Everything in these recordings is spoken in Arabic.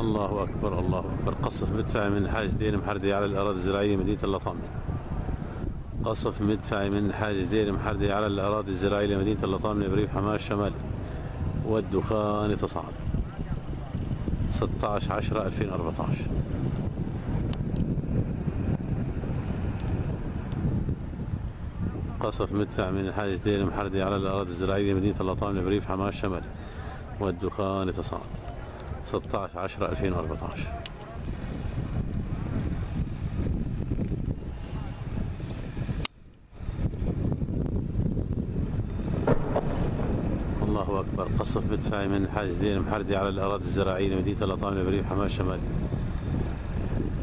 الله أكبر الله أكبر. قصف مدفعي من حاج دين محردي على الأراضي الزراعية مدينة اللطامي. قصف مدفعي من حاج دين محردي على الأراضي الزراعية مدينة اللطامي بريف حماة الشمالي والدخان تصاعد 16 10 2014 قصف مدفع من حاج دين محردي على الأراضي الزراعية مدينة اللطامي بريف حماة الشمالي والدخان تصاعد 16 10 2014 الله أكبر. قصف مدفعي من حاج دين محردي على الأراضي الزراعية مدينة اللطامي بريف حماة الشمالي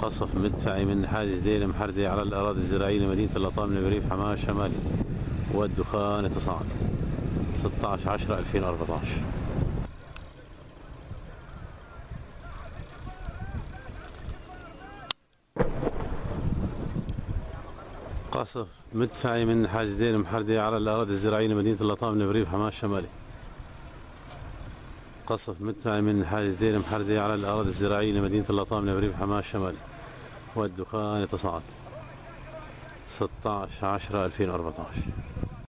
قصف مدفعي من حاج دين محردي على الأراضي الزراعية مدينة اللطامي بريف حماة الشمالي والدخان يتصاعد 16 10 2014 قصف مدفعي من حاج دين محردي على الأراضي الزراعية مدينة اللطامي بريف حماة الشمالي قصف مدفعي من حاج دين محردي على الأراضي الزراعية لمدينة اللطام بريف حماة الشمالي والدخان يتصاعد. 16 10 2014